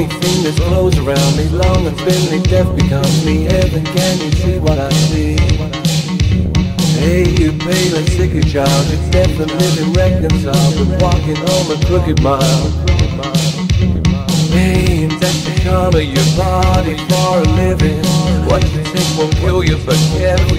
Bony fingers close around me, long and thinly death becomes me. Heaven, can you see what I see? Hey, you pale and sick child, it's death and living reconciled with walking home a crooked mile. Hey, and that's the karma your body for a living. What you take won't kill you, but careful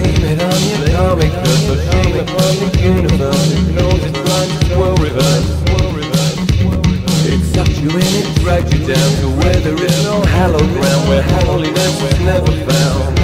Blame it on your comic book, or shame upon the universe. It knows it's to swirl reverse. It sucked you in, it dragged you down to where there is no hallowed ground, where holiness was never found.